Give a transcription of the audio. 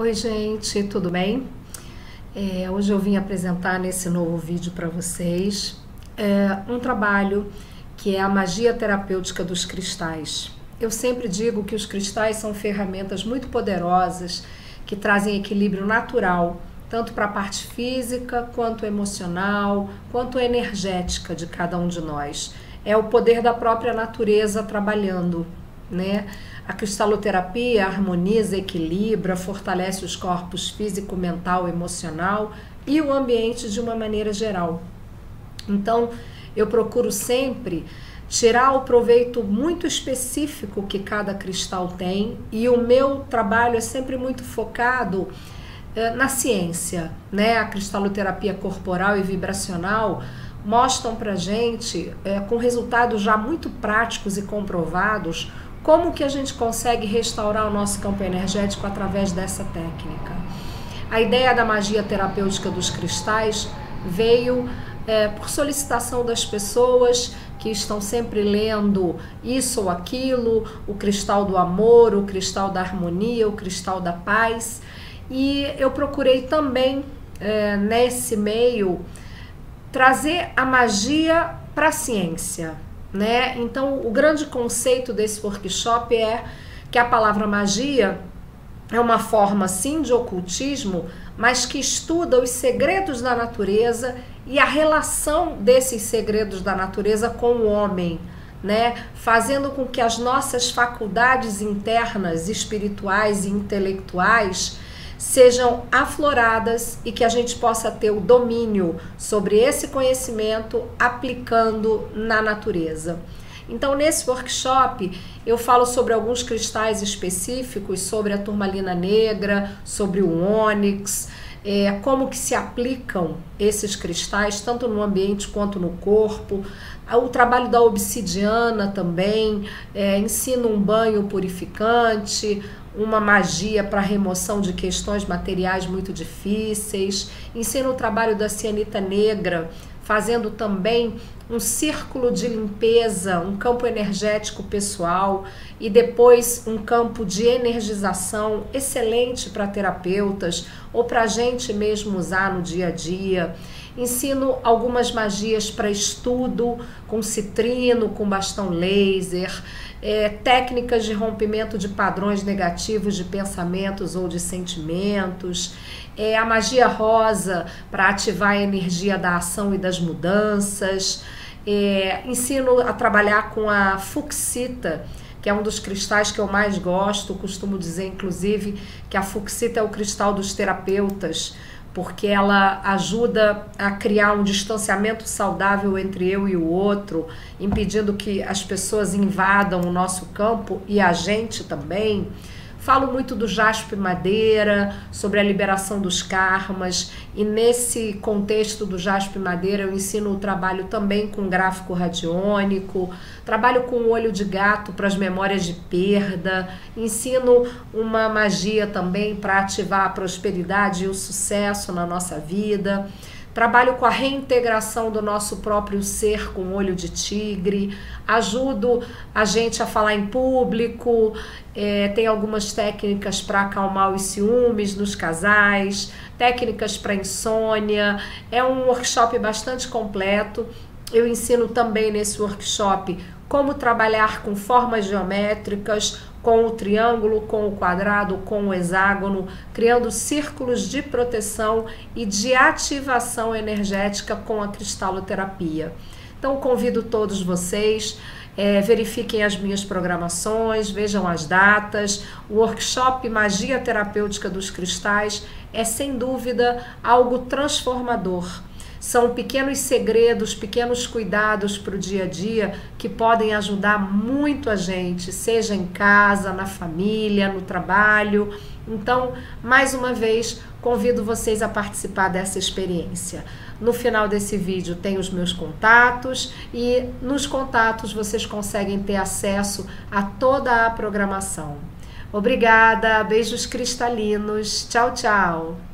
Oi, gente, tudo bem? É, hoje eu vim apresentar nesse novo vídeo para vocês é, um trabalho que é a magia terapêutica dos cristais. Eu sempre digo que os cristais são ferramentas muito poderosas que trazem equilíbrio natural, tanto para a parte física, quanto emocional, quanto energética de cada um de nós. É o poder da própria natureza trabalhando, né? A cristaloterapia harmoniza, equilibra, fortalece os corpos físico, mental, emocional e o ambiente de uma maneira geral. Então, eu procuro sempre tirar o proveito muito específico que cada cristal tem e o meu trabalho é sempre muito focado eh, na ciência, né? A cristaloterapia corporal e vibracional mostram para gente, eh, com resultados já muito práticos e comprovados, como que a gente consegue restaurar o nosso campo energético através dessa técnica? A ideia da magia terapêutica dos cristais veio é, por solicitação das pessoas que estão sempre lendo isso ou aquilo, o cristal do amor, o cristal da harmonia, o cristal da paz. E eu procurei também, é, nesse meio, trazer a magia para a ciência, né? Então, o grande conceito desse workshop é que a palavra magia é uma forma sim de ocultismo, mas que estuda os segredos da natureza e a relação desses segredos da natureza com o homem, né? Fazendo com que as nossas faculdades internas, espirituais e intelectuais sejam afloradas e que a gente possa ter o domínio sobre esse conhecimento aplicando na natureza. Então, nesse workshop, eu falo sobre alguns cristais específicos, sobre a turmalina negra, sobre o ônix, é, como que se aplicam esses cristais, tanto no ambiente quanto no corpo. O trabalho da obsidiana também, é, ensino um banho purificante, uma magia para remoção de questões materiais muito difíceis. Ensino o trabalho da cianita negra, fazendo também um círculo de limpeza, um campo energético pessoal e depois um campo de energização excelente para terapeutas ou para a gente mesmo usar no dia a dia. Ensino algumas magias para estudo com citrino, com bastão laser é, técnicas de rompimento de padrões negativos de pensamentos ou de sentimentos, é, a magia rosa para ativar a energia da ação e das mudanças. É, ensino a trabalhar com a fuxita, que é um dos cristais que eu mais gosto. Costumo dizer, inclusive, que a fuxita é o cristal dos terapeutas porque ela ajuda a criar um distanciamento saudável entre eu e o outro, impedindo que as pessoas invadam o nosso campo e a gente também. Falo muito do jaspe madeira, sobre a liberação dos karmas, e nesse contexto do jaspe madeira eu ensino o trabalho também com gráfico radiônico, trabalho com olho de gato para as memórias de perda, ensino uma magia também para ativar a prosperidade e o sucesso na nossa vida. Trabalho com a reintegração do nosso próprio ser com olho de tigre, ajudo a gente a falar em público, é, tem algumas técnicas para acalmar os ciúmes nos casais, técnicas para insônia. É um workshop bastante completo. Eu ensino também nesse workshop como trabalhar com formas geométricas, com o triângulo, com o quadrado, com o hexágono, criando círculos de proteção e de ativação energética com a cristaloterapia. Então, convido todos vocês. É, verifiquem as minhas programações, vejam as datas. O workshop Magia Terapêutica dos Cristais é sem dúvida algo transformador são pequenos segredos, pequenos cuidados para o dia a dia que podem ajudar muito a gente, seja em casa, na família, no trabalho. Então, mais uma vez, convido vocês a participar dessa experiência. No final desse vídeo tem os meus contatos e nos contatos vocês conseguem ter acesso a toda a programação. Obrigada, beijos cristalinos. Tchau, tchau.